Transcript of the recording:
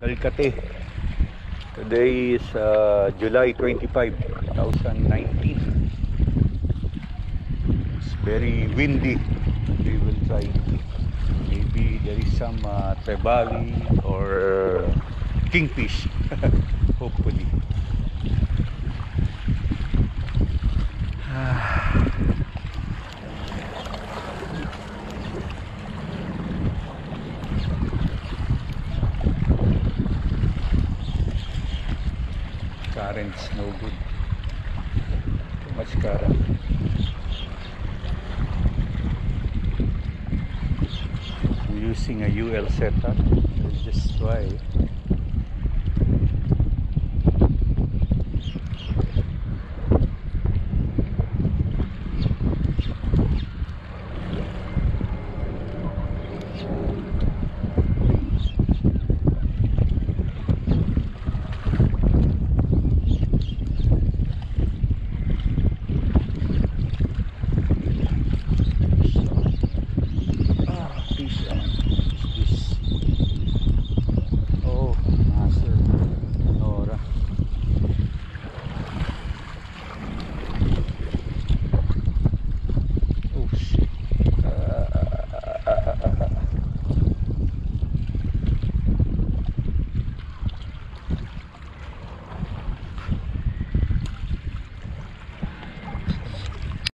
Calcate. Today is uh, July 25, 2019. It's very windy. We will try. Maybe there is some uh, trevally or kingfish. Hopefully. Current's no good. Too much current. I'm using a UL setup. Let's just try.